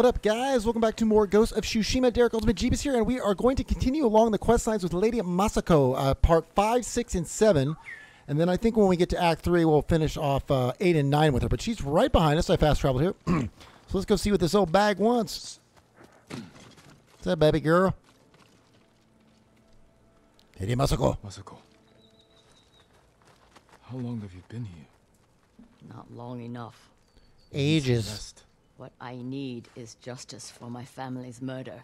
What up, guys? Welcome back to more Ghosts of Tsushima. Derek Ultimate Jeebus here, and we are going to continue along the quest lines with Lady Masako, uh, part 5, 6, and 7. And then I think when we get to Act 3, we'll finish off uh, 8 and 9 with her. But she's right behind us. I fast traveled here. so let's go see what this old bag wants. What's that, baby girl? Lady Masako. Masako. How long have you been here? Not long enough. Ages. Rest. What I need is justice for my family's murder.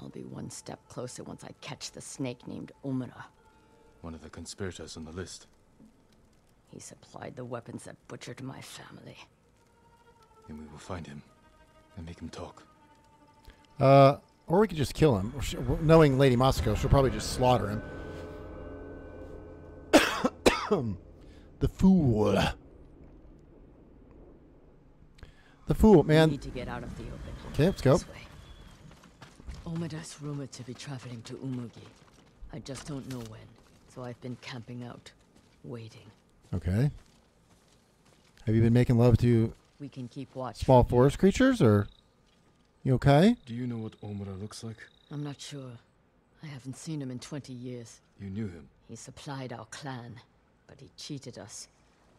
I'll be one step closer once I catch the snake named Omura. One of the conspirators on the list. He supplied the weapons that butchered my family. Then we will find him and make him talk. Uh, or we could just kill him. Knowing Lady Masako, she'll probably just slaughter him. the fool. The fool, We man. need to get out of the open. Okay, let's go. This. Omura's rumored to be traveling to Umugi. I just don't know when, so I've been camping out, waiting. Okay. Have you been making love to We can keep watch. small forest creatures, or you okay? Do you know what Omura looks like? I'm not sure. I haven't seen him in 20 years. You knew him. He supplied our clan, but he cheated us.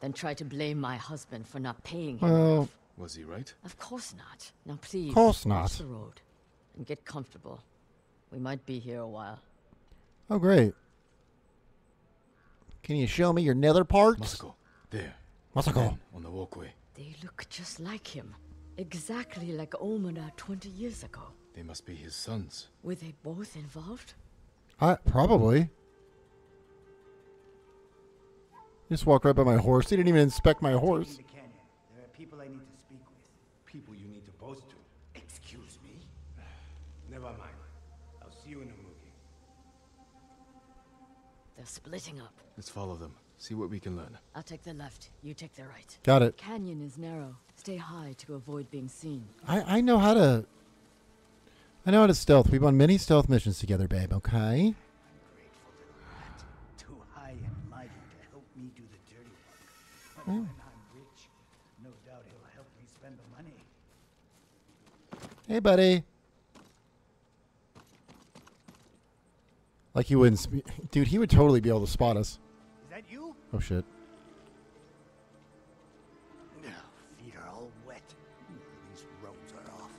Then tried to blame my husband for not paying him. Well, enough. Was he right? Of course not. Now please, Course not. the road and get comfortable. We might be here a while. oh great. Can you show me your nether parts? Masako. There. Masako. Men on the walkway. They look just like him. Exactly like Omura 20 years ago. They must be his sons. Were they both involved? I probably. Just walked right by my horse. He didn't even inspect my horse. In the canyon, there are people I need to speak with. People you need to boast to. Excuse me? Never mind. I'll see you in Umugi. They're splitting up. Let's follow them. See what we can learn. I'll take the left, you take the right. Got it. Canyon is narrow. Stay high to avoid being seen. I, I know how to. I know how to stealth. We've on many stealth missions together, babe. Okay. I'm grateful to the rat. Too high and mighty to help me do the dirty work. But when I'm rich, no doubt he'll help me spend the money. Hey, buddy. Like he wouldn't, dude. He would totally be able to spot us. Is that you? Oh shit. Feet are all wet. These roads are awful.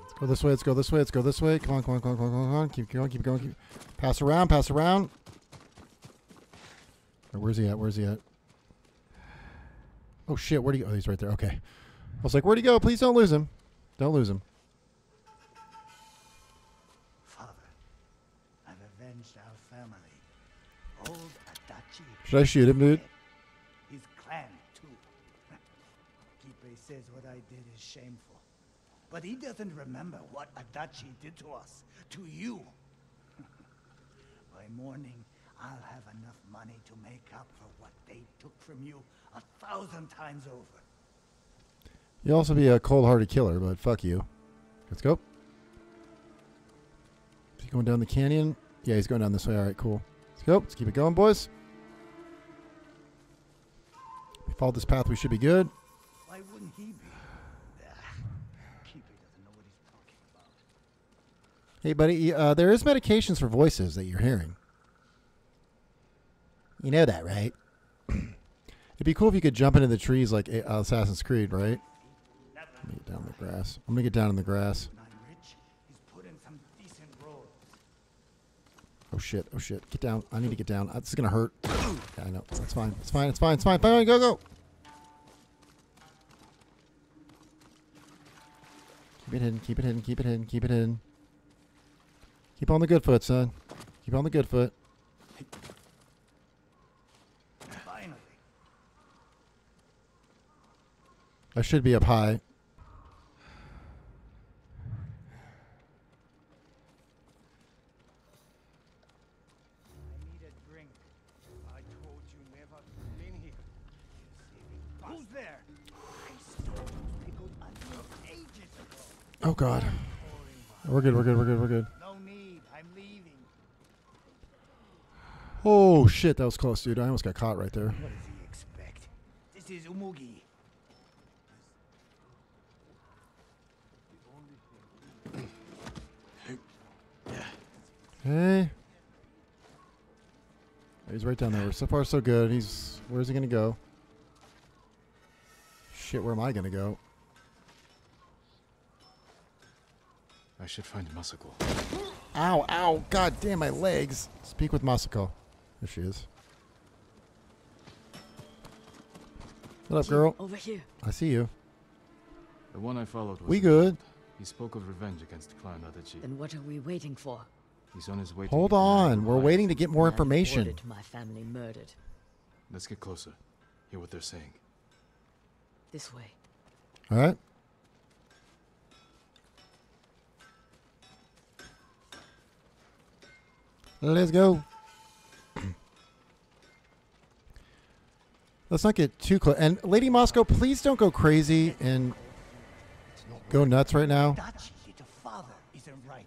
Let's go this way. Let's go this way. Let's go this way. Come on, come on, come on, come on, come on. Keep going, keep going, keep. Pass around, pass around. Or where's he at? Where's he at? Oh shit! Where'd he go? Oh, he's right there. Okay. I was like, where'd he go? Please don't lose him. Don't lose him. Should I shoot him, dude? His clan, too. Kipe says what I did is shameful. But he doesn't remember what Adachi did to us, to you. By morning, I'll have enough money to make up for what they took from you a thousand times over. You'll also be a cold-hearted killer, but fuck you. Let's go. Is he going down the canyon? Yeah, he's going down this way. All right, cool. Let's go. Let's keep it going, boys. If we follow this path, we should be good. Why wouldn't he be? Ah, Kipe doesn't know what he's talking about. Hey, buddy, uh, there is medications for voices that you're hearing. You know that, right? It'd be cool if you could jump into the trees like Assassin's Creed, right? Let me get down in the grass. I'm gonna get down in the grass. When I'm rich, he's put in some decent roads. Oh shit! Oh shit! Get down! I need to get down. Uh, This is gonna hurt. Yeah, I know. It's fine. It's fine. It's fine. It's fine. Fine. Go go. Keep it hidden. Keep it hidden. Keep it hidden. Keep it hidden. Keep on the good foot, son. Keep on the good foot. Finally. I should be up high. Good. We're good. We're good. We're good. No need. I'm leaving. Oh shit! That was close, dude. I almost got caught right there. What does he expect? This is Umugi. Hey. He's right down there. So far, so good. He's. Where's he going to go? Shit, where am I going to go? Should find Masako. Ow, ow. God damn my legs. Speak with Masako. There she is. What up, girl? Over here. I see you. The one I followed was We good. He spoke of revenge against Clan Adachi. Then what are we waiting for? He's on his way to Hold meet the on. We're hides. waiting to get more Man information. my family murdered. Let's get closer. Hear what they're saying. This way. All right. Let's go. Let's not get too close. And Lady Moscow, please don't go crazy and go nuts right now. Father, isn't right.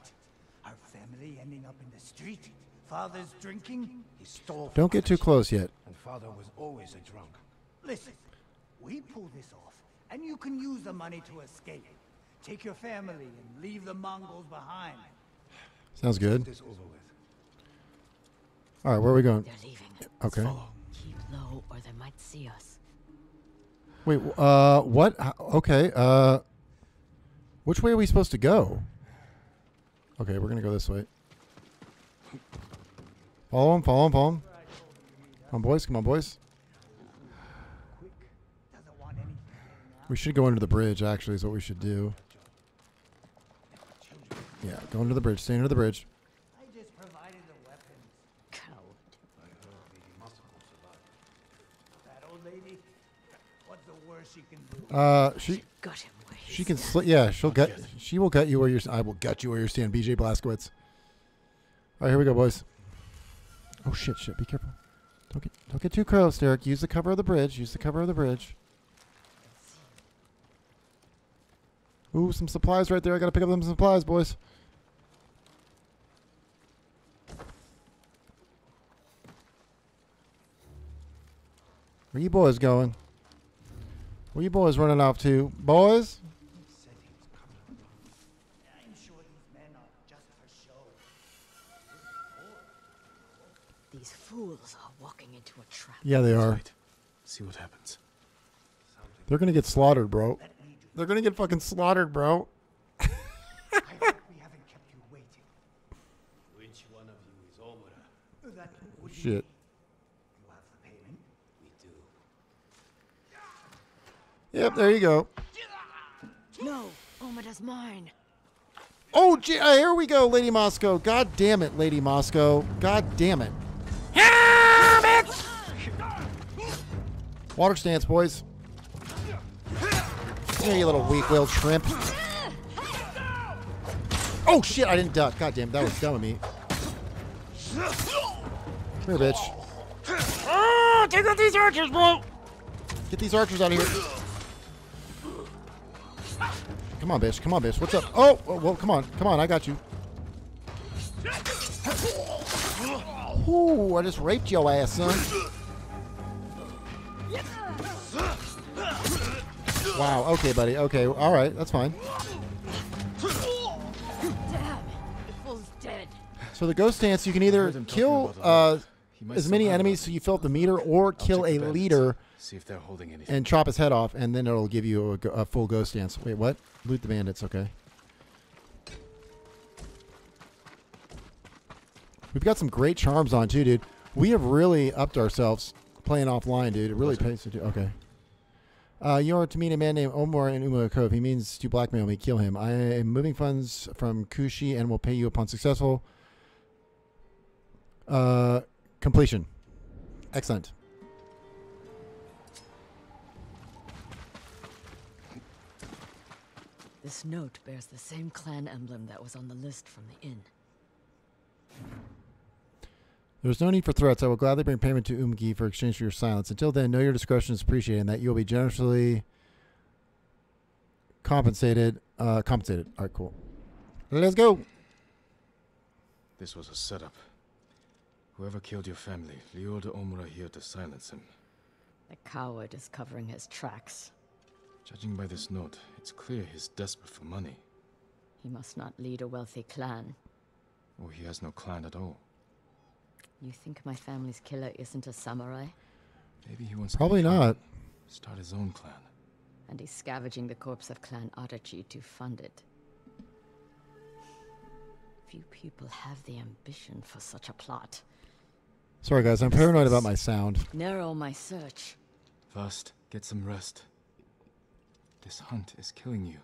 Our family ending up in the street. Father's drinking. He stole. Don't get too close yet. And father was always a drunk. Listen, we pull this off, and you can use the money to escape. Take your family and leave the Mongols behind. Sounds good. This over with. All right, where are we going? They're leaving. Okay. Keep low or they might see us. Wait, uh, what? Okay, uh, which way are we supposed to go? Okay, we're gonna go this way. Follow him, follow him, follow him. Come on, boys, come on, boys. Doesn't want anything now. We should go under the bridge, actually, is what we should do. Yeah, go under the bridge, stay under the bridge. I just provided the weapons. Coward. That old lady. What's the worst she can do? Uh, she Got him where she can at. sli- yeah, she'll gut Okay. she will gut you where you're I will gut you where you're standing, BJ Blazkowicz. All right, here we go, boys. Oh shit, shit, be careful. Don't get don't get too close, Derek. Use the cover of the bridge. Use the cover of the bridge. Ooh, some supplies right there. I gotta pick up them supplies, boys. Where you boys going? Where you boys running off to? Boys? These men are just for show. These fools are walking into a trap. Yeah, they are. Wait. See what happens. They're gonna get slaughtered, bro. Let me do. They're gonna get fucking slaughtered, bro. I hope we haven't kept you waiting. Which one of you is Omura? That would be Shit. me. You have the payment. We do. Yep, there you go. No, Omura's mine. Oh, gee, uh, here we go, Lady Moscow. God damn it, Lady Moscow. God damn it. Water stance, boys. Here, you little weak-willed shrimp. Oh shit! I didn't duck. God damn, that was dumb of me. Come here, bitch. Oh, take out these archers, bro. Get these archers out of here. Come on, bitch. Come on, bitch. What's up? Oh, oh, well, come on. Come on. I got you. Ooh, I just raped your ass, son. Wow. Okay, buddy. Okay. All right. That's fine. Damn, the fool's dead. So the ghost dance, you can either Heard him talking kill uh, Lord. He might as many enemies so you fill up the meter, or kill a leader See if they're holding anything. and chop his head off, and then it'll give you a, a full ghost dance. Wait, what? Loot the bandits. Okay. We've got some great charms on too, dude. We have really upped ourselves playing offline, dude. It really pays to do. Okay. Uh, you are to meet a man named Omar in Uma Cove. He means to blackmail me, kill him. I am moving funds from Kushi and will pay you upon successful uh, completion. Excellent. This note bears the same clan emblem that was on the list from the inn. There's no need for threats. I will gladly bring payment to Umugi for exchange for your silence. Until then, know your discretion is appreciated and that you will be generously compensated. Uh, compensated. All right, cool. Let's go. This was a setup. Whoever killed your family lured Omura here to silence him. The coward is covering his tracks. Judging by this note, it's clear he's desperate for money. He must not lead a wealthy clan. Or he has no clan at all. You think my family's killer isn't a samurai? Maybe he wants Probably to not. Start his own clan. And he's scavenging the corpse of Clan Adachi to fund it. Few people have the ambition for such a plot. Sorry, guys. I'm paranoid about my sound. Narrow my search. First, get some rest. This hunt is killing you.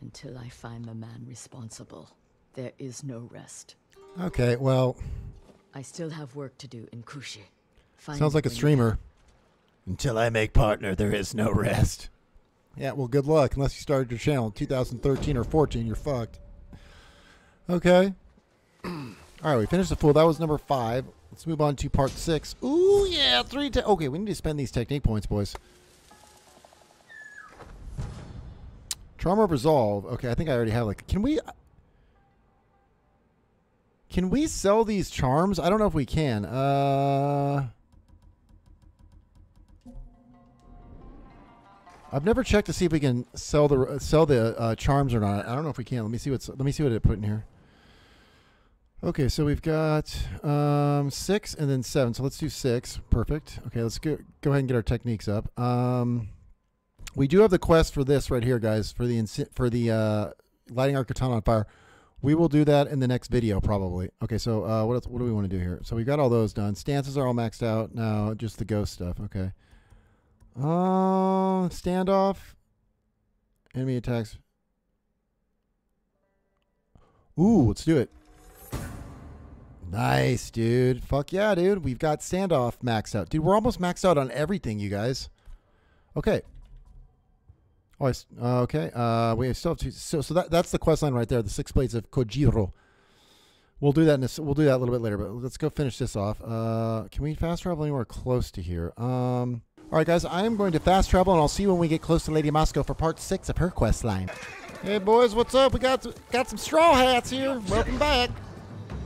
Until I find the man responsible, there is no rest. Okay, well, I still have work to do in Kushi. Find sounds like a streamer. Until I make partner, there is no rest. Yeah, well, good luck. Unless you started your channel in 2013 or 14, you're fucked. Okay. All right, we finished the fool. That was number five. Let's move on to part six. Ooh, yeah, three. Okay, we need to spend these technique points, boys. Trauma resolve. Okay, I think I already have like. Can we? Can we sell these charms? I don't know if we can. Uh. I've never checked to see if we can sell the sell the uh, charms or not. I don't know if we can. Let me see what's. Let me see what it put in here. Okay, so we've got um, six and then seven. So let's do six. Perfect. Okay, let's go go ahead and get our techniques up. Um, we do have the quest for this right here, guys. For the for the uh, lighting our katana on fire. We will do that in the next video, probably. Okay, so uh, what else, what do we want to do here? So we got all those done. Stances are all maxed out now. Just the ghost stuff. Okay. Uh, standoff. Enemy attacks. Ooh, let's do it. Nice, dude. Fuck yeah, dude. We've got standoff maxed out. Dude, we're almost maxed out on everything, you guys. Okay. Oh, I s uh, okay. Uh, we still have two. So, so that that's the quest line right there. The six blades of Kojiro. We'll do that. In a, s- we'll do that a little bit later. But let's go finish this off. Uh, can we fast travel anywhere close to here? Um. All right, guys. I am going to fast travel, and I'll see you when we get close to Lady Moscow for part six of her quest line. Hey, boys, what's up? We got got some straw hats here. Welcome back.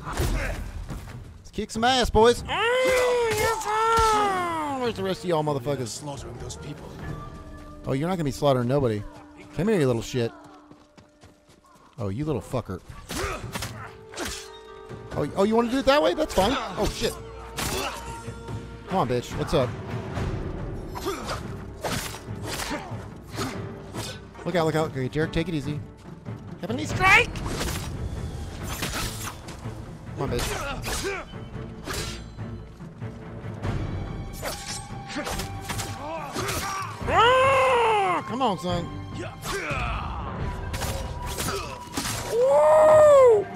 Let's kick some ass, boys. Yes, sir. Where's the rest of y'all motherfuckers? Slaughtering those people. Oh, you're not gonna be slaughtering nobody. Come here, you little shit. Oh, you little fucker. Oh, oh, you want to do it that way? That's fine. Oh shit. Come on, bitch. What's up? Look out! Look out! Okay, Derek, take it easy. Heavenly strike! Come on, bitch. Come on, son. Woo!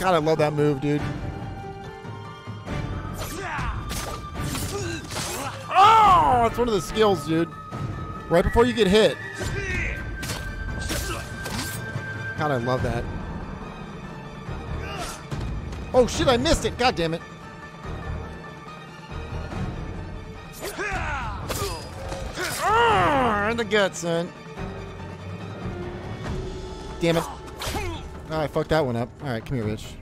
God, I love that move, dude. Oh, it's one of the skills, dude. Right before you get hit. God, I love that. Oh shit, I missed it. God damn it. The gut, son. Damn it. Oh, I fucked that one up. All right, come here, bitch.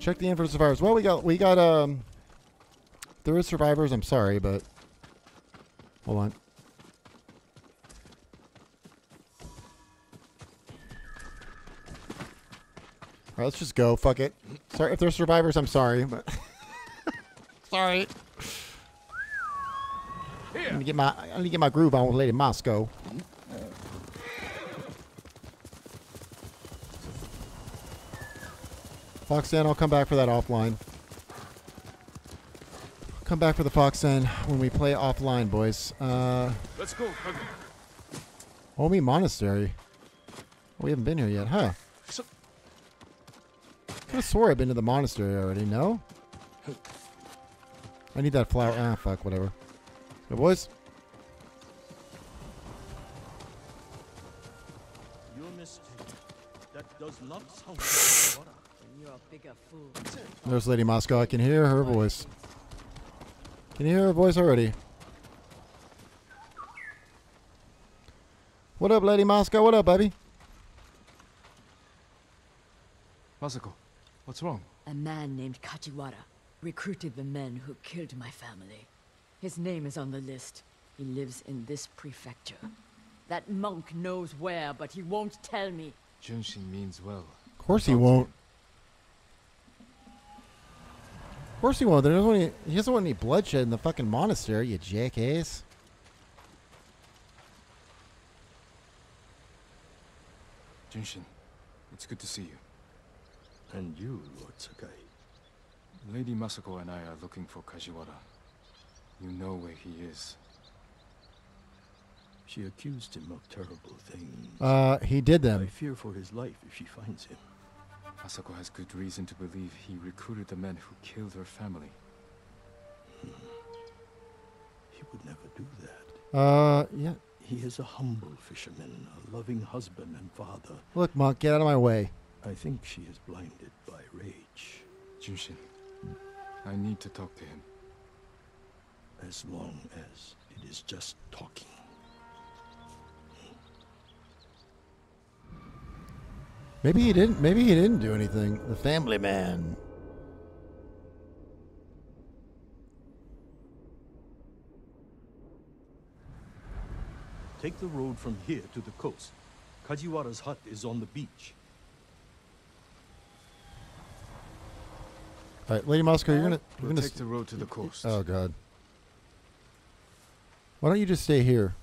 Check the inn for survivors. Well, we got we got um. There is survivors. I'm sorry, but hold on. All right, let's just go. Fuck it. Sorry if there's survivors. I'm sorry, but sorry. I need to get my I need to get my groove on with Lady Moscow. Fox Den, I'll come back for that offline. Come back for the Fox Den when we play offline, boys. Uh, Let's go, Hugger. Omi Monastery. we haven't been here yet, huh? So- Could have swore I've been to the monastery already. No. I need that flower. Ah, fuck, whatever. Go, boys. Your mistake. That does not sound water. Then you're a bigger fool. There's Lady Moscow. I can hear her voice. Can you hear her voice already? What up, Lady Moscow? What up, baby? Masako, what's wrong? A man named Kajiwara recruited the men who killed my family. His name is on the list. He lives in this prefecture. That monk knows where, but he won't tell me. Junshin means well. Of course he won't. Of course he won't. There doesn't want any, he doesn't want any bloodshed in the fucking monastery, you jackass. Junshin, it's good to see you. And you, Lord Sakai. Lady Masako and I are looking for Kajiwara. You know where he is. She accused him of terrible things. Uh, he did I them. fear for his life if she finds him. Masako has good reason to believe he recruited the men who killed her family. He would never do that. Uh, yeah. He is a humble fisherman, a loving husband and father. Look, monk, get out of my way. I think she is blinded by rage. Junshin, I need to talk to him. As long as it is just talking. Maybe he didn't. Maybe he didn't do anything. The family man. Take the road from here to the coast. Kajiwara's hut is on the beach. All right, Lady Moscow, you're gonna. You're We'll gonna. take s- the road to the coast. Oh God. Why don't you just stay here?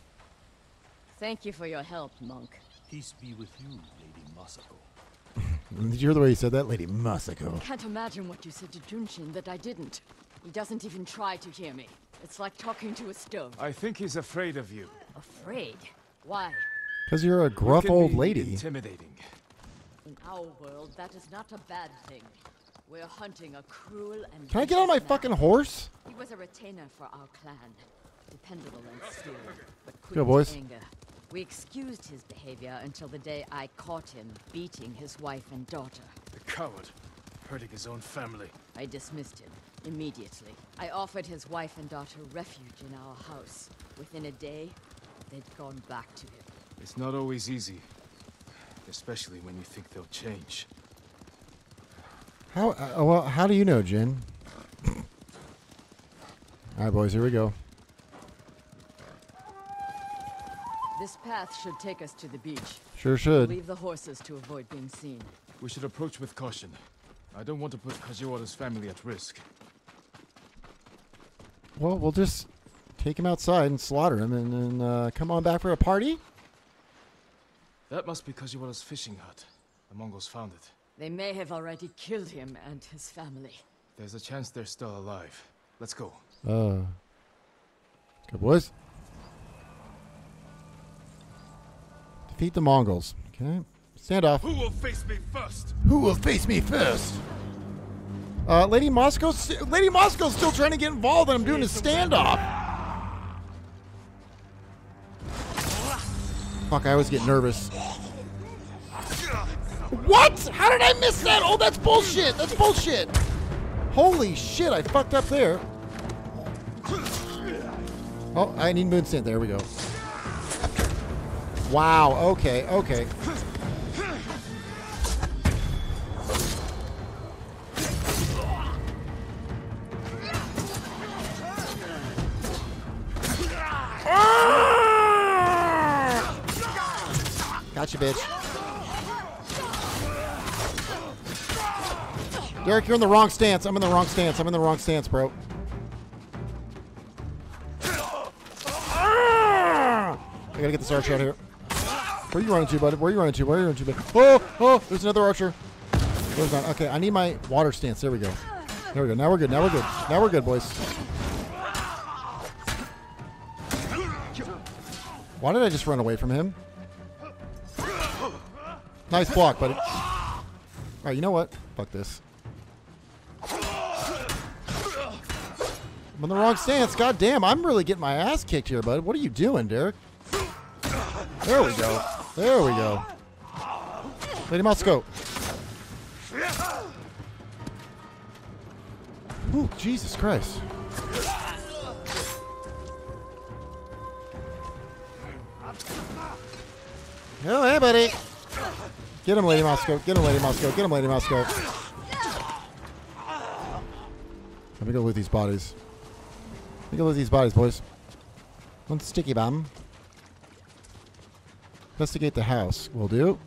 Thank you for your help, monk. Peace be with you, Lady Masako. Did you hear the way he said that, Lady Masako? I Can't imagine what you said to Junshin that I didn't. He doesn't even try to hear me. It's like talking to a stone. I think he's afraid of you. Afraid? Why? Because you're a You gruff can old be lady. Intimidating. In our world, that is not a bad thing. We're hunting a cruel and. Can I get on my man. fucking horse? He was a retainer for our clan, dependable and skilled, but quick Go, boys. anger. We excused his behavior until the day I caught him beating his wife and daughter. The coward. Hurting his own family. I dismissed him immediately. I offered his wife and daughter refuge in our house. Within a day, they'd gone back to him. It's not always easy. Especially when you think they'll change. How? Uh, well, how do you know, Jin? All right, boys, here we go. This path should take us to the beach. Sure should. Leave the horses to avoid being seen. We should approach with caution. I don't want to put Kajiwara's family at risk. Well, we'll just take him outside and slaughter him, and then uh, come on back for a party. That must be Kajiwara's fishing hut. The Mongols found it. They may have already killed him and his family. There's a chance they're still alive. Let's go. Uh, good boys. Defeat the Mongols. Okay. Stand off. Who will face me first? Who will face me first? Uh, Lady Moscow. Lady Moscow's still trying to get involved, and I'm doing a standoff. Fuck! I always get nervous. What? How did I miss that? Oh, that's bullshit. That's bullshit. Holy shit! I fucked up there. Oh, I need moon moonstone. There we go. Wow. Okay. Okay. Ah! Gotcha, bitch. Derek, you're in the wrong stance. I'm in the wrong stance. I'm in the wrong stance, bro. I gotta get this archer out here. Where are you running to, bud? Where are you running to? Where are you running to, bud? Oh, oh, there's another archer. Okay, I need my water stance. There we go. There we go. Now we're good. Now we're good. Now we're good, boys. Why did I just run away from him? Nice block, buddy. All right, you know what? Fuck this. In the wrong stance. God damn, I'm really getting my ass kicked here, bud. What are you doing, Derek? There we go. There we go. Lady Mouse, go. Ooh, Jesus Christ. Oh, hey, buddy. Get him, Lady Masako. Get him, Lady Masako. Get him, Lady Masako. Let me go loot these bodies. Let me go loot these bodies, boys. One sticky bomb. Investigate the house. Will do.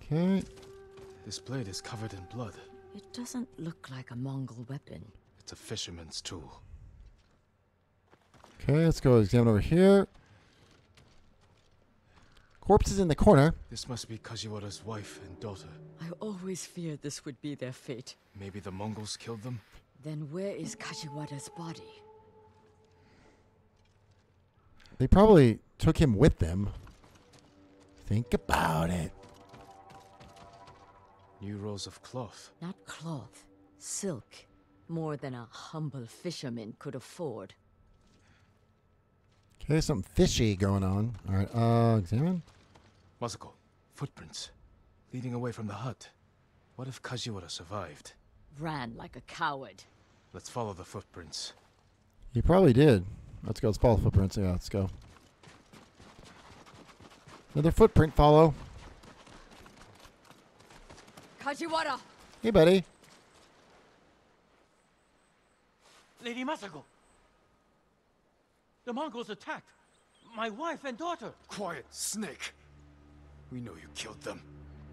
Okay. This blade is covered in blood. It doesn't look like a Mongol weapon. It's a fisherman's tool. Okay, let's go examine over here. Corpse is in the corner. This must be Kajiwara's wife and daughter. I always feared this would be their fate. Maybe the Mongols killed them? Then where is Kajiwara's body? They probably took him with them. Think about it. New rolls of cloth. Not cloth, silk. More than a humble fisherman could afford. Okay, something fishy going on. All right, uh, examine. Masako, footprints. Leading away from the hut. What if Kajiwara survived? Ran like a coward. Let's follow the footprints. He probably did. Let's go. Let's follow footprints. Yeah, let's go. Another footprint follow. Kajiwara! Hey, buddy. Lady Masako! The Mongols attacked my wife and daughter Quiet, snake! We know you killed them.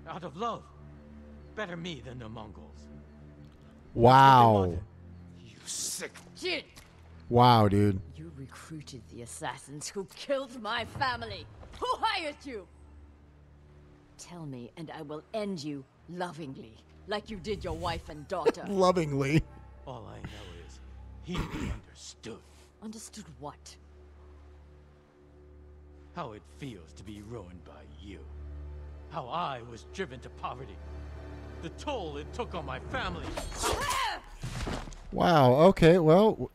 out of love. Better me than the Mongols. Wow. You sick. shit. Wow, dude. You recruited the assassins who killed my family. Who hired you? Tell me, and I will end you lovingly, like you did your wife and daughter. Lovingly. All I know is he understood Understood what? How it feels to be ruined by you. How I was driven to poverty. The toll it took on my family. Wow. Okay. Well,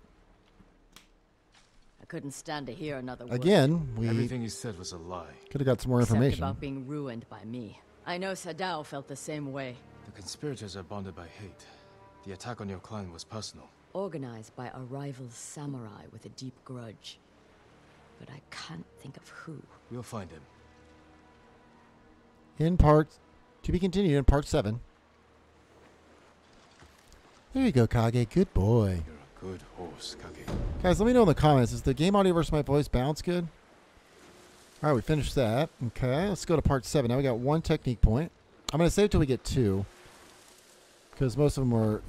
I couldn't stand to hear another word. again, we Everything you said was a lie. could have got some more Except information. about being ruined by me. I know Sadao felt the same way. The conspirators are bonded by hate. The attack on your clan was personal. Organized by a rival samurai with a deep grudge. But I can't think of who. We'll find him. in part to be continued in part seven. There you go, Kage. Good boy. You're a good horse, Kage. Guys, let me know in the comments. Is the game audio versus my voice balance good? All right, we finished that. Okay, let's go to part seven. Now we got one technique point. I'm going to save till we get two. Because most of them were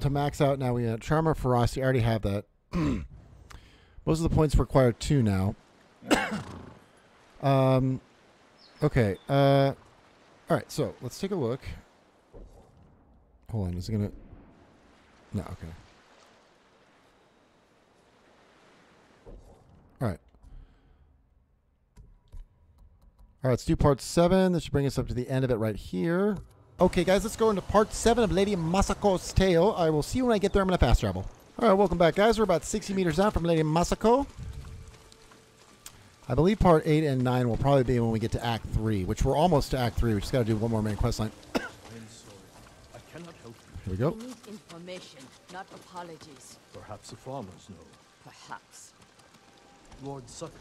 to max out. Now we got Charmer, Ferocity. I already have that. most of the points require two now. um, okay. Uh, all right, so let's take a look. Hold on. Is it going to. No, okay. All right. All right, let's do part seven. This should bring us up to the end of it right here. Okay, guys, let's go into part seven of Lady Masako's tale. I will see you when I get there. I'm going to fast travel. All right, welcome back, guys. We're about 60 meters out from Lady Masako. I believe part eight and nine will probably be when we get to Act three, which we're almost to Act three. We just got to do one more main quest line. I'm sorry. I cannot help you. Here we go. I need information, not apologies. Perhaps the farmers know. Perhaps. Lord Sakai,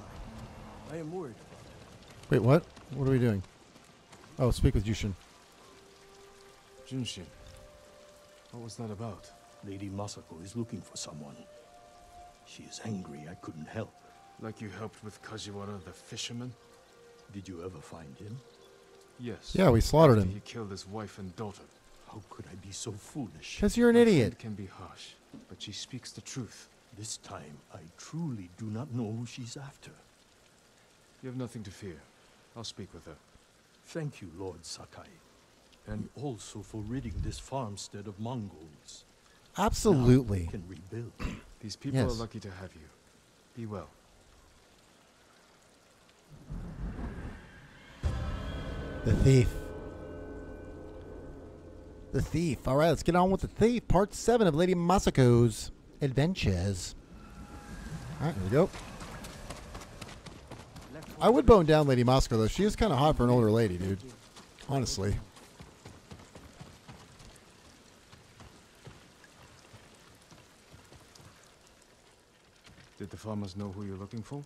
I am worried about him. Wait, what? What are we doing? Oh, speak with Jushin. Junshin. What was that about? Lady Masako is looking for someone. She is angry I couldn't help. Like you helped with Kajiwara the fisherman? Did you ever find him? Yes. Yeah, we slaughtered After him. He killed his wife and daughter. How could I be so foolish? Because you're an My idiot. friend can be harsh, but she speaks the truth. This time, I truly do not know who she's after. You have nothing to fear. I'll speak with her. Thank you, Lord Sakai. And also for ridding this farmstead of Mongols. Absolutely. can rebuild. These people Yes. are lucky to have you. Be well. The thief. The thief. All right, let's get on with the thief. Part seven of Lady Masako's adventures. All right, here we go. I would bone down Lady Masako though. She is kind of hot for an older lady, dude. Honestly. Farmers know who you're looking for?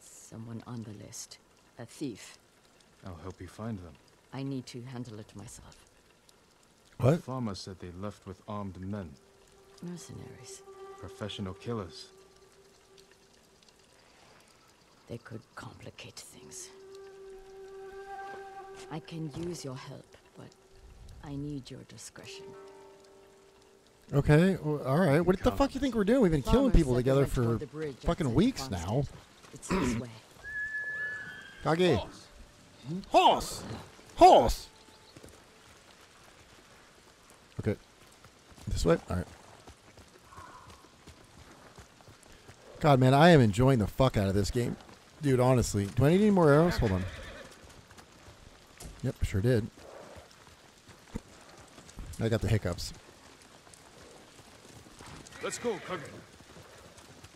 Someone on the list. A thief. I'll help you find them. I need to handle it myself. What? The Farmer said they left with armed men, Mercenaries. professional killers. They could complicate things. I can use your help, but I need your discretion. Okay. well, all right. What the fuck you think we're doing? We've been killing people together for bridge fucking weeks Farmstead. now. It's this way. Kage. Horse. Horse. Okay. This way. All right. God, man, I am enjoying the fuck out of this game, dude. Honestly, do I need any more arrows? Hold on. Yep, sure did. I got the hiccups. Let's go, Kage.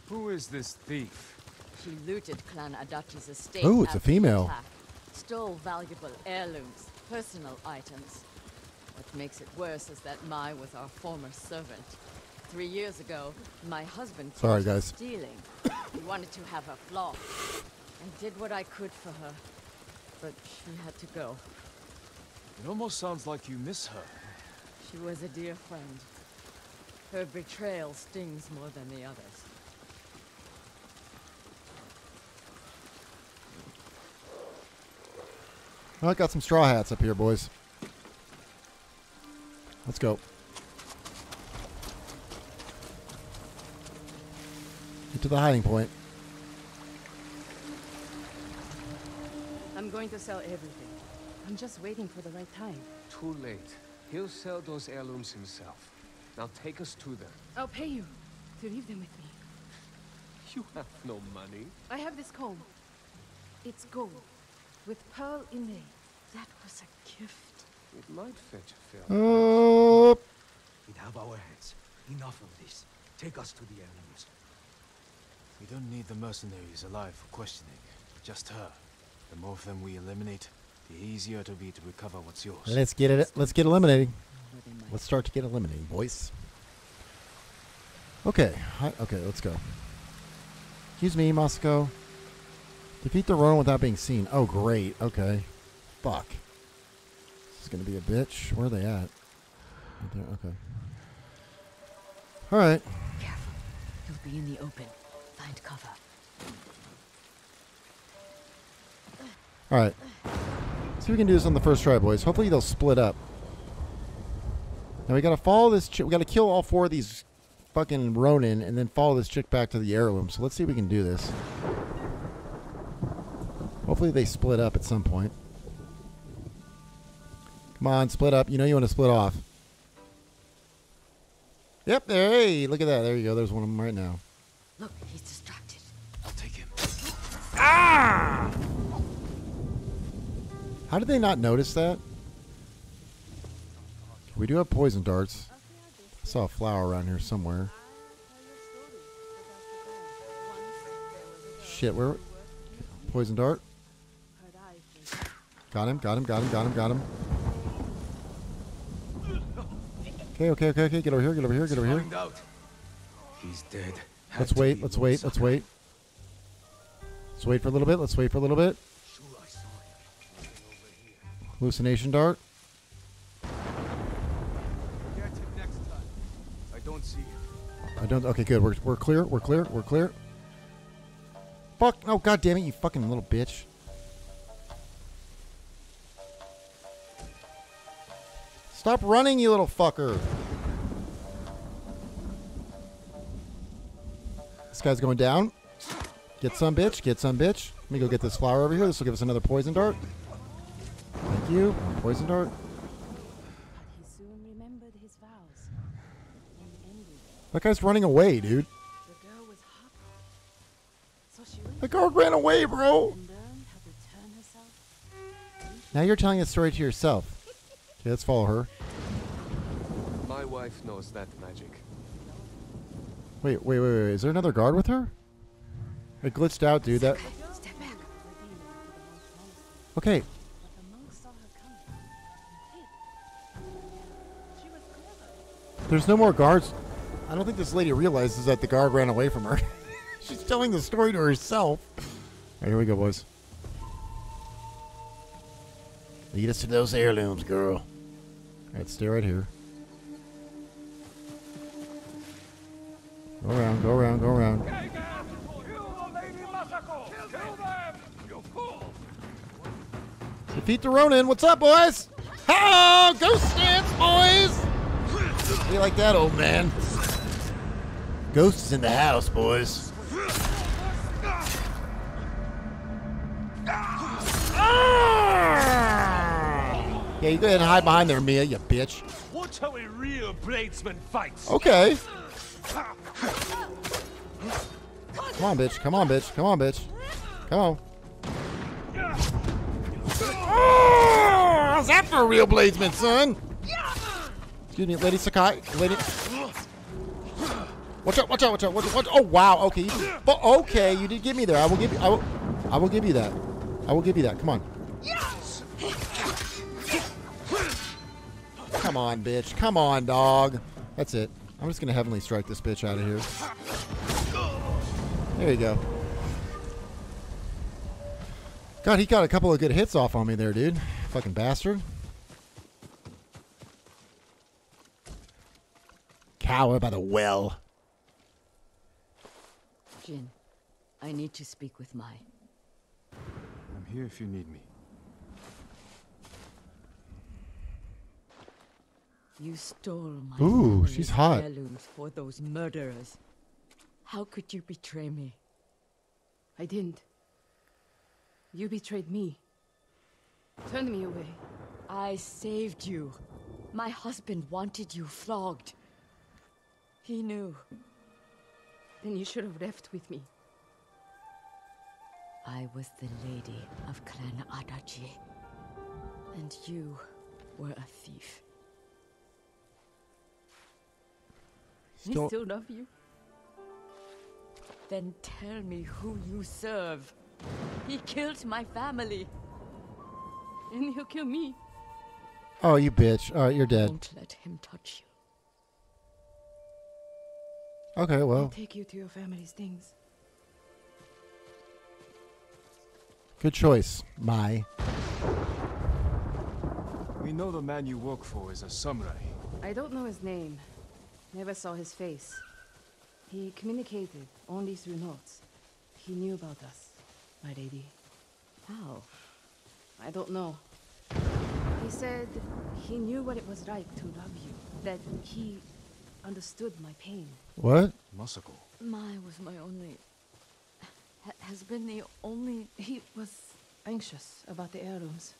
Who is this thief? She looted Clan Adachi's estate. Oh, it's a female. attack. Stole valuable heirlooms, personal items. What makes it worse is that Mai was our former servant. Three years ago, my husband Sorry, guys. stealing. he wanted to have her flogged, and did what I could for her, but she had to go. It almost sounds like you miss her. She was a dear friend. Her betrayal stings more than the others. Oh, I got some straw hats up here, boys. Let's go. Get to the hiding point. I'm going to sell everything. I'm just waiting for the right time. Too late. He'll sell those heirlooms himself. Now take us to them. I'll pay you to leave them with me. You have no money. I have this comb. It's gold, with pearl inlay. That was a gift. It might fetch a fair. Oh, We have our hands. Enough of this. Take us to the heirlooms. We don't need the mercenaries alive for questioning. Just her. The more of them we eliminate, the easier it'll be to recover what's yours. let's get it. Let's get eliminating. Where they might Let's start to get eliminating, boys. Okay. Hi, okay, let's go. Excuse me, Moscow. Defeat the Ronin without being seen. Oh, great. Okay. Fuck. This is gonna be a bitch. Where are they at? Right there. Okay. All right. Careful. You'll be in the open. Find cover. All right. See if we can do this on the first try, boys. Hopefully they'll split up. Now we gotta follow this. chick. we gotta kill all four of these fucking Ronin, and then follow this chick back to the heirloom. So let's see if we can do this. Hopefully they split up at some point. Come on, split up. You know you want to split off. Yep. There. Hey, look at that. There you go. There's one of them right now. Look, he's distracted. I'll take him. Ah! How did they not notice that? We do have poison darts. I saw a flower around here somewhere. Shit, where? Poison dart. Got him, got him, got him, got him, got him. Okay, okay, okay, okay. Get over here, get over here, get over here. He's dead. Let's wait, let's wait, let's wait. Let's wait for a little bit, let's wait for a little bit. Sure, I saw him. Over here. Hallucination dart. Get it next time. I don't see him. I don't. Okay, good. We're, we're clear. We're clear. We're clear. Fuck. Oh, god damn it, you fucking little bitch. Stop running, you little fucker. This guy's going down. Get some, bitch. Get some, bitch. Let me go get this flower over here. This will give us another poison dart. Thank you. Poison dart. He soon remembered his vows and ended. That guy's running away, dude. The girl was heartbroken. So she The guard ran away, bro. and how to turn. Now you're telling a story to yourself. Okay, let's follow her. My wife knows that magic. Wait, wait, wait, wait. Is there another guard with her? It glitched out, dude. That Step back. Revealing to the monk's monastery. okay. But the monk saw her coming and hid. She was clever. There's no more guards. I don't think this lady realizes that the guard ran away from her. She's telling the story to herself. right, here we go, boys. Lead us to those heirlooms, girl. All right, stay right here. Go around, go around, go around. Defeat the Ronin. What's up, boys? Oh, ghost dance, boys! Be like that, old man. Ghosts in the house, boys. Yeah, you go ahead and hide behind there, Mia, you bitch. Watch how a real bladesman fights. Okay. Come on, bitch. Come on, bitch. Come on, bitch. Come on. Oh, how's that for a real bladesman, son? Excuse me, Lady Sakai. Lady. Watch out! Watch out! Watch out! Watch out! Watch Oh wow! Okay, you did, but okay, you did give me there. I will give you. I will. I will give you that. I will give you that. Come on. Come on, bitch. Come on, dog. That's it. I'm just gonna heavenly strike this bitch out of here. There you go. God, he got a couple of good hits off on me there, dude. Fucking bastard. Cower by the well. Jin, I need to speak with Mai. I'm here if you need me. You stole my Ooh, she's hot. heirlooms for those murderers. How could you betray me? I didn't. You betrayed me. Turned me away. I saved you. My husband wanted you flogged. He knew. Then you should have left with me. I was the lady of Clan Adachi. And you were a thief. I Still- still love you. Then tell me who you serve. He killed my family. And he'll kill me. Oh, you bitch. All right, you're dead. Don't let him touch you. Okay, well. I'll take you to your family's things. Good choice, Mai. We know the man you work for is a samurai. I don't know his name. Never saw his face. He communicated only through notes. He knew about us, my lady. How? I don't know. He said he knew what it was like to love you. That he understood my pain. What? Masako. Mai was my only. Ha- has been the only. He was anxious about the heirlooms.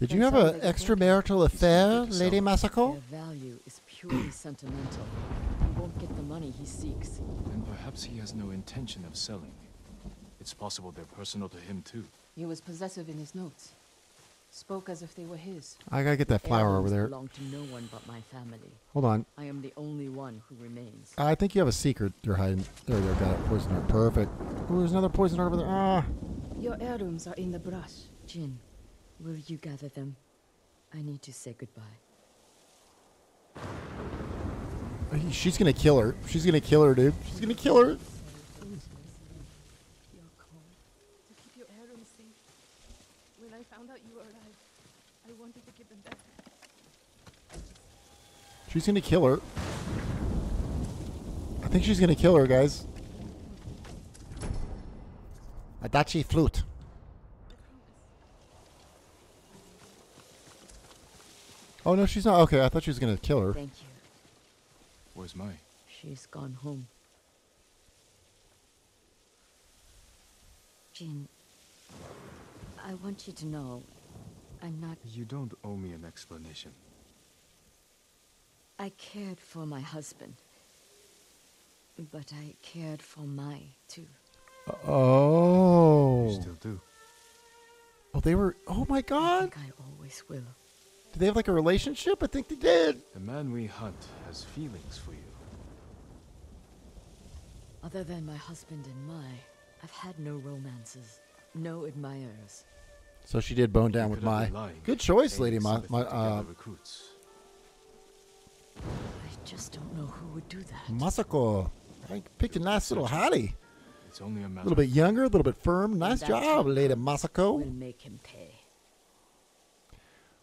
Did you have an extramarital affair, Lady summer. Masako? Their value is purely sentimental. He won't get the money he seeks. And perhaps he has no intention of selling. It's possible they're personal to him too. He was possessive in his notes. Spoke as if they were his. I gotta get that flower over there. belong to no one but my family. Hold on. I am the only one who remains. I think you have a secret you're hiding. There you go. Got it. Poisoner. Perfect. Ooh, there's another poisoner over there. Ah. Your heirlooms are in the brush. Jin, will you gather them? I need to say goodbye. She's gonna kill her. She's gonna kill her, dude. She's gonna kill her. Your call to keep your heirlooms safe. When I found out you were alive, I wanted to give them back. She's gonna kill her. I think she's gonna kill her, guys. Adachi flute. Oh no, she's not. Okay, I thought she was gonna kill her. Thank you. Where's Mai? She's gone home. Jin, I want you to know I'm not. You don't owe me an explanation. I cared for my husband. But I cared for Mai, too. Oh. You still do. Oh, they were. Oh my I God. think I always will. Did they have like a relationship? I think they did. The man we hunt has feelings for you. Other than my husband and Mai, I've had no romances, no admirers. So she did bone down with could have my. lying, Good choice, Lady Ma. Ma uh, recruits. I just don't know who would do that. Masako. I picked a nice little hottie. It's only a A little bit younger, a little bit firm. Nice job, it. Lady Masako. We'll make him pay.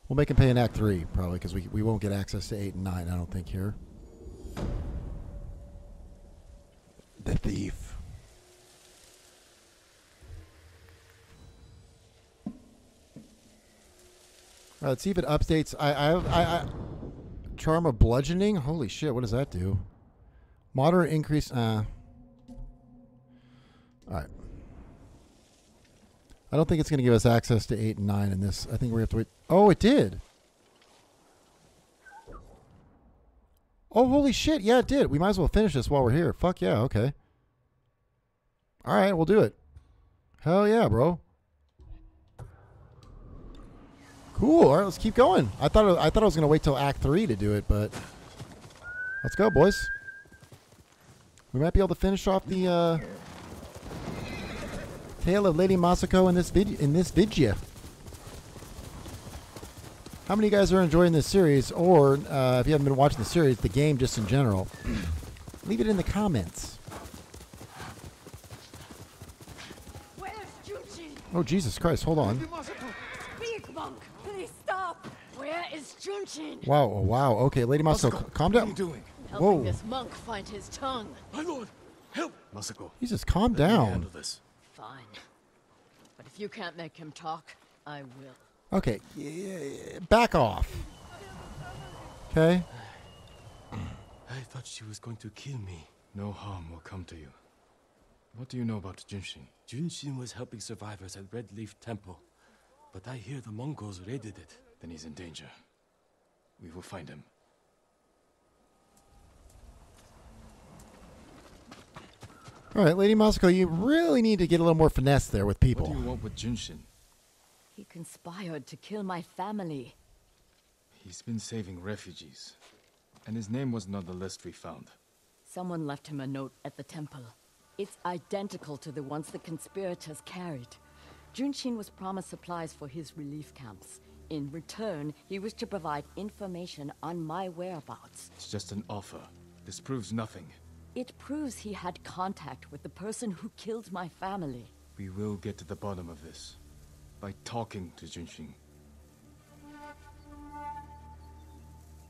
We'll make him pay in Act 3, probably, because we, we won't get access to 8 and 9, I don't think, here. The Thief. All right, let's see if it updates. I, I, I, I, Charm of Bludgeoning? Holy shit, what does that do? Moderate increase. Uh, all right. I don't think it's going to give us access to 8 and 9 in this. I think we have to wait. Oh, it did. Oh, holy shit. Yeah, it did. We might as well finish this while we're here. Fuck yeah, okay. All right, we'll do it. Hell yeah, bro. Cool. All right, let's keep going. I thought I thought I was going to wait till Act 3 to do it, but let's go, boys. We might be able to finish off the uh, tale of Lady Masako in this video. In this video. How many of you guys are enjoying this series, or uh, if you haven't been watching the series, the game just in general? Leave it in the comments. Oh Jesus Christ! Hold on. Big monk, please stop. Where is Junshin? Wow! oh, Wow! Okay, Lady Masako, c- calm What are down. you doing? Helping Whoa. this monk find his tongue. My lord, help! Masako, Jesus, calm let down. handle this. Fine. But if you can't make him talk, I will. Okay, yeah, back off. Okay. I thought she was going to kill me. No harm will come to you. What do you know about Junshin? Junshin was helping survivors at Red Leaf Temple. But I hear the Mongols raided it. Then he's in danger. We will find him. All right, Lady Masako, you really need to get a little more finesse there with people. What do you want with Junshin? He conspired to kill my family. He's been saving refugees. And his name wasn't on the list we found. Someone left him a note at the temple. It's identical to the ones the conspirators carried. Junshin was promised supplies for his relief camps. In return, he was to provide information on my whereabouts. It's just an offer. This proves nothing. It proves he had contact with the person who killed my family. We will get to the bottom of this. By talking to Junshin.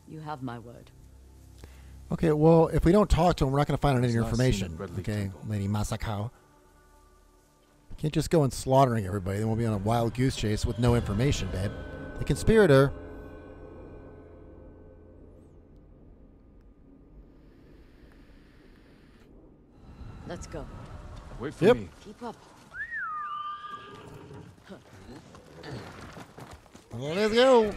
You have my word. Okay, well, if we don't talk to him, we're not going to find out any He's last seen information. at Red Leaf Okay, Temple. Lady Masako. Can't just go and slaughtering everybody. Then we'll be on a wild goose chase with no information, babe. The conspirator. Let's go. Wait for Yep. me. Keep up. Let's go.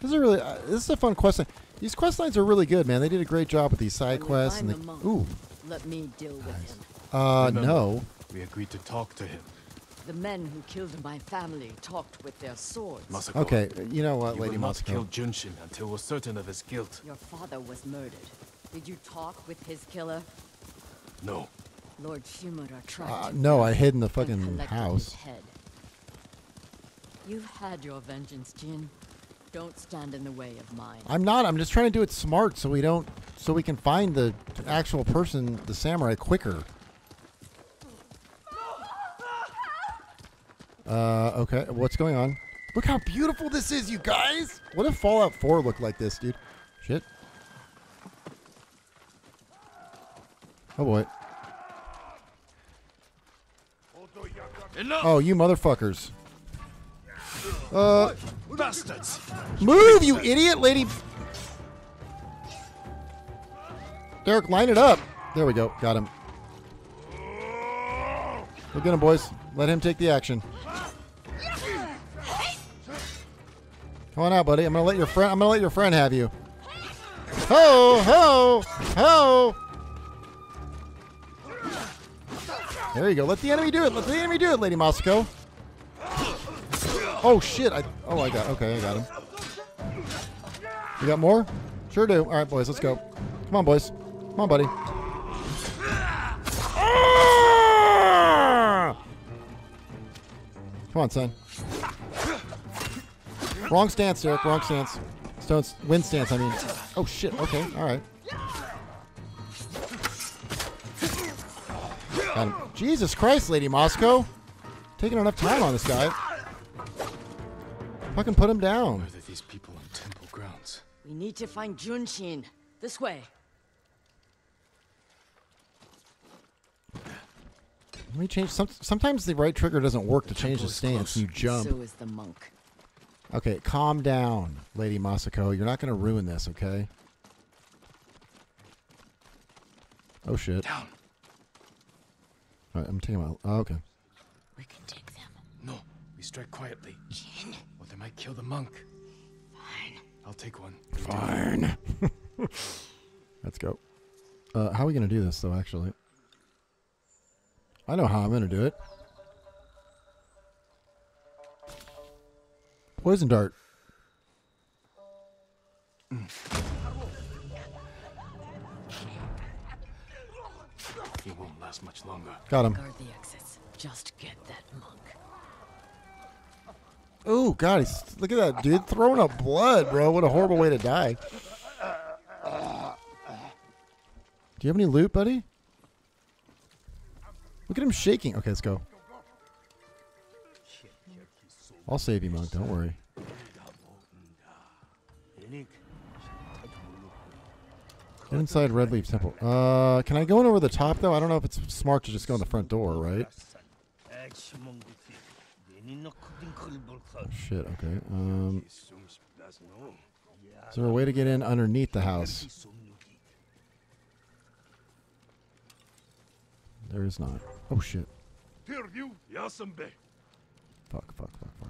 This is a really. Uh, this is a fun quest line. These quest lines are really good, man. They did a great job with these side quests. And find the, the monk, ooh, Let me deal with him. uh, Remember, no. We agreed to talk to him. The men who killed my family talked with their swords. Masako. Okay, you know what, You Lady will not kill Junshin until we're certain of his guilt. Your father was murdered. Did you talk with his killer? No. Lord Shimura tried Uh, to no, I hid in the fucking house. Head. You've had your vengeance, Jin. Don't stand in the way of mine. I'm not. I'm just trying to do it smart so we don't, so we can find the actual person, the samurai, quicker. Uh, okay. What's going on? Look how beautiful this is, you guys. What if Fallout 4 looked like this, dude? Shit. Oh boy. Oh, you motherfuckers. Uh, Bastards! move, you idiot, lady. Derek, line it up. There we go. Got him. Look at him, boys. Let him take the action. Come on out, buddy. I'm gonna let your friend. I'm gonna let your friend have you. Ho, ho, ho. There you go. Let the enemy do it. Let the enemy do it, Lady Masako. Oh shit! I oh I got okay. I got him. You got more? Sure do. All right, boys. Let's go. Come on, boys. Come on, buddy. Come on, son. Wrong stance, Derek. Wrong stance. Stone wind stance, I mean. Oh, shit. Okay. All right. Jesus Christ, Lady Masako. Taking enough time on this guy. Fucking put him down. Where are these people on temple grounds? We need to find Junshin. This way. Let me change. Some, sometimes the right trigger doesn't work the to change the stance. You jump. So is the monk. Okay, calm down, Lady Masako. You're not going to ruin this, okay? Oh shit. Down. All right, I'm taking my. Oh, okay. We can take them. No, we strike quietly. Jin. Or they might kill the monk. Fine. I'll take one. Fine. Let's go. Uh, how are we going to do this, though, actually? I know how I'm going to do it. Poison dart. He won't last much longer. Got him. Guard the exits. Just get that monk. Oh, God. He's, look at that, dude. Throwing up blood, bro. What a horrible way to die. Do you have any loot, buddy? Look at him shaking. Okay, let's go. I'll save you, monk. Don't worry. Inside Red Leaf Temple. Uh, can I go in over the top though? I don't know if it's smart to just go in the front door, right? Oh, shit. Okay. Um, is there a way to get in underneath the house? There is not. Oh shit. Fuck. Fuck. Fuck. Fuck.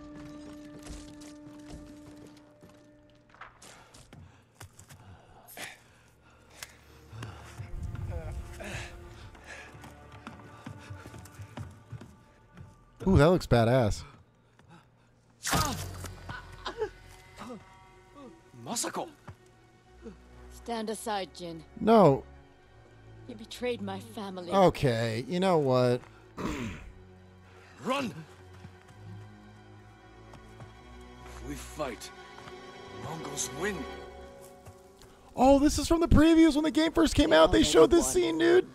Ooh, that looks badass. Masako! Stand aside, Jin. No. You betrayed my family. Okay. You know what? Run! If we fight, Mongols win. Oh, this is from the previews when the game first came out. They showed this scene, dude.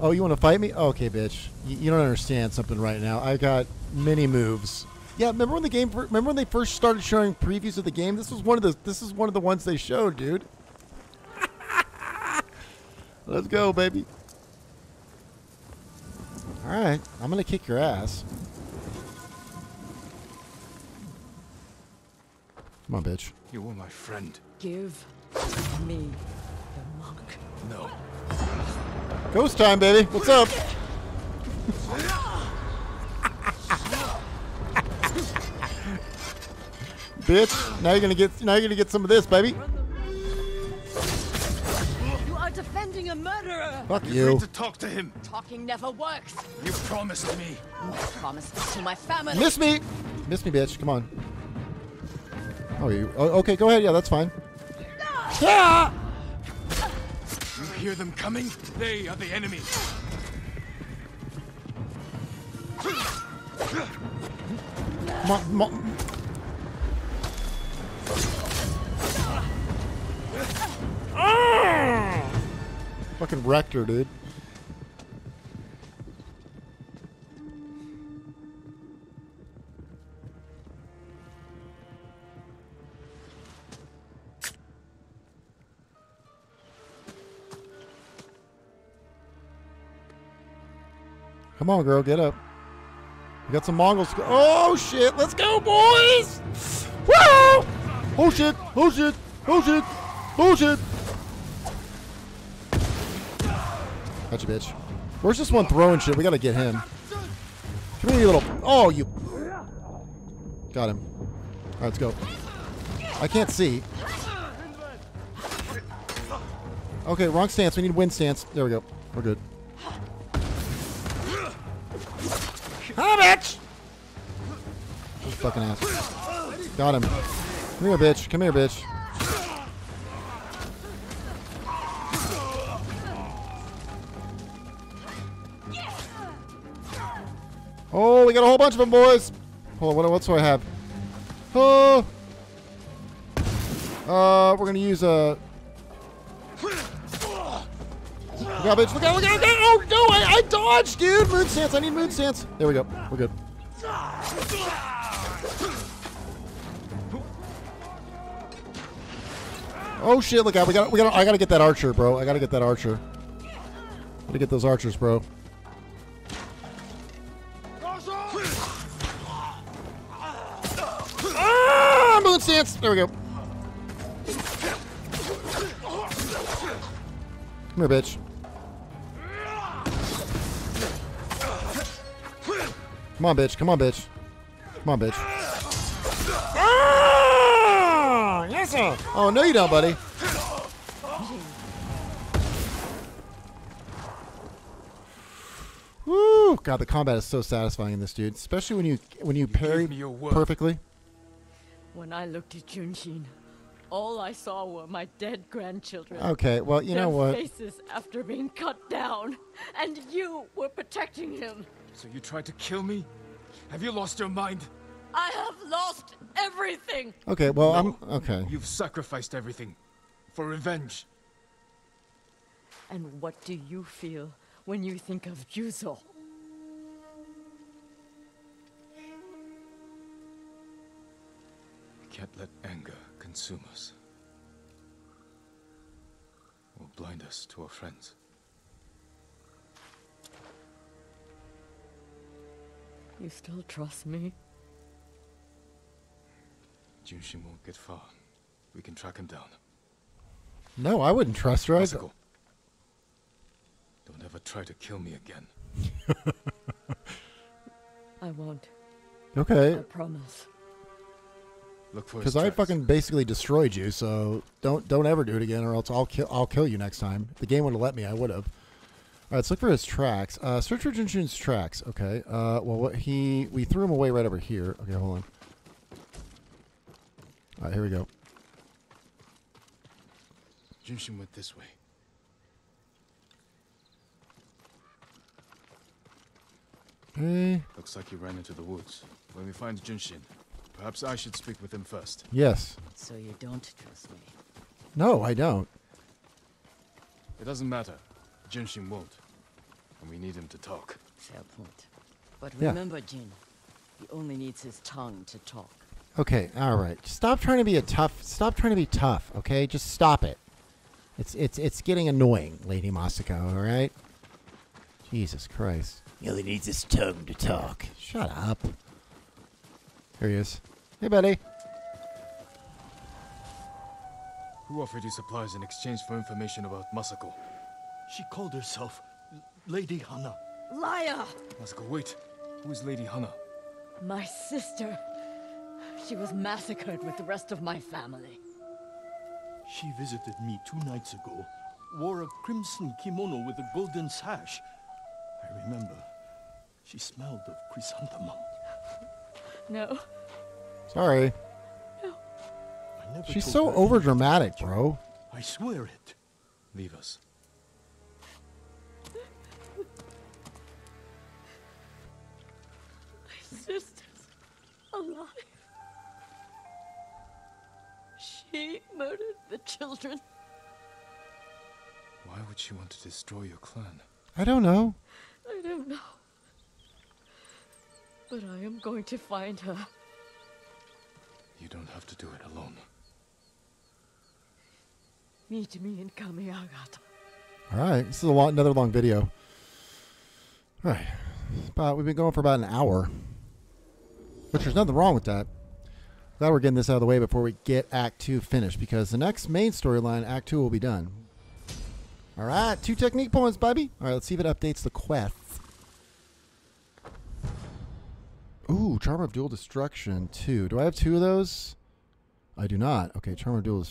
Oh, you want to fight me? Okay, bitch. You, you don't understand something right now. I got many moves. Yeah, remember when the game? fir- Remember when they first started showing previews of the game? This was one of the. This is one of the ones they showed, dude. Let's go, baby. All right, I'm gonna kick your ass. Come on, bitch. You were my friend. Give me the monk. No. Ghost time, baby. What's up? Bitch, now you're gonna get now you're gonna get some of this, baby. You are defending a murderer. Fuck You're you. free to talk to him. Talking never works. You promised me. I promised this to my family. Miss me, miss me, bitch. Come on. Oh, you? Oh, okay, go ahead. Yeah, that's fine. Yeah. You hear them coming? They are the enemy. Mo- mo- Ah! Fucking wrecked her, dude. Come on, girl, get up. We got some Mongols. Oh shit! Let's go, boys! Woo! Oh shit! Oh shit! Oh shit! Oh shit! Gotcha, bitch. Where's this one throwing shit? We gotta get him. Come here, you little. Oh, you. Got him. All right, let's go. I can't see. Okay, wrong stance. We need wind stance. There we go. We're good. Fucking ass. Got him. Come here, bitch. Come here, bitch. Oh, we got a whole bunch of them, boys. Hold on, what, what do I have? Oh. Uh, we're gonna use a. Look out, bitch! Look out! Look out! Look out! Oh no! I, I dodged, dude. Moon stance. I need moon stance. There we go. We're good. Oh shit! Look out! We got. We got. I gotta get that archer, bro. I gotta get that archer. Gotta get those archers, bro. Ah! Moon stance. There we go. Come here, bitch. Come on, bitch. Come on, bitch. Come on, bitch. Oh, no, you don't, buddy. Woo! God, the combat is so satisfying in this, dude. Especially when you when you, parry me your word. perfectly. When I looked at Junshin, all I saw were my dead grandchildren. Okay, well, you Their know what? faces after being cut down, and you were protecting him. So you tried to kill me? Have you lost your mind? I have lost everything. Okay, well, I'm okay. You've sacrificed everything. For revenge. And what do you feel when you think of Ryuzo? We can't let anger consume us. Or blind us to our friends. You still trust me? Junshin won't get far. We can track him down. No, I wouldn't trust her. I'd- don't ever try to kill me again. I won't. Okay. I promise. Look for his because I tracks. fucking basically destroyed you. So don't don't ever do it again, or else I'll kill I'll kill you next time. If the game would have let me, I would have. All right, let's look for his tracks. Uh, search for Junshin's tracks. Okay. Uh, well, what he we threw him away right over here. Okay, hold on. All right, here we go. Junshin went this way. Okay. Looks like he ran into the woods. When we find Junshin, perhaps I should speak with him first. Yes. So you don't trust me? No, I don't. It doesn't matter. Junshin won't. And we need him to talk. Fair point. But Yeah. remember, Jin, he only needs his tongue to talk. Okay, all right. Stop trying to be a tough. Stop trying to be tough. Okay, just stop it. It's it's it's getting annoying, Lady Masako. All right. Jesus Christ. He only needs his tongue to talk. Shut up. Here he is. Hey, buddy. Who offered you supplies in exchange for information about Masako? She called herself Lady Hana. Liar! Masako, wait. Who is Lady Hana? My sister. She was massacred with the rest of my family. She visited me two nights ago, wore a crimson kimono with a golden sash. I remember. She smelled of chrysanthemum. No. Sorry. I never She's so her over anything dramatic, about you. bro. I swear it. Leave us. My sister's She murdered the children. Why would she want to destroy your clan? I don't know. I don't know. But I am going to find her. You don't have to do it alone. Meet me in Kamiagata. All right, this is a long, another long video. All right, about we've been going for about an hour, which there's nothing wrong with that. Glad we're getting this out of the way before we get Act Two finished, because the next main storyline, Act Two, will be done. All right, two technique points, baby. All right, let's see if it updates the quests. Ooh, Charm of Dual Destruction two. Do I have two of those? I do not. Okay, Charm of Dual.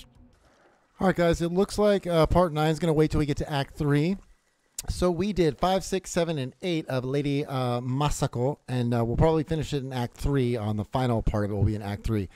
All right, guys. It looks like uh, Part Nine is going to wait till we get to Act Three. So we did five, six, seven, and eight of Lady uh, Masako, and uh, we'll probably finish it in Act three. On the final part of it will be in Act three.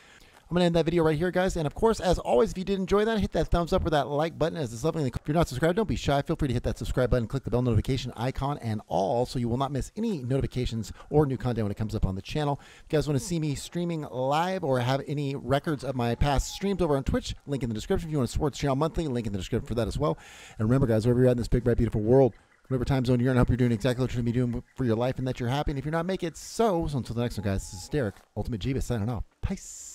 I'm gonna end that video right here, guys. And of course, as always, if you did enjoy that, hit that thumbs up or that like button. As it's lovely. If you're not subscribed, don't be shy. Feel free to hit that subscribe button, click the bell notification icon, and all, so you will not miss any notifications or new content when it comes up on the channel. If you guys want to see me streaming live or have any records of my past streams over on Twitch, link in the description. If you want to support the channel monthly, link in the description for that as well. And remember, guys, wherever you're at in this big, bright, beautiful world. Whatever time zone you're in, I hope you're doing exactly what you're going to be doing for your life and that you're happy. And if you're not, make it so. So until the next one, guys, this is Derek, Ultimate Jeebus, signing off. Peace.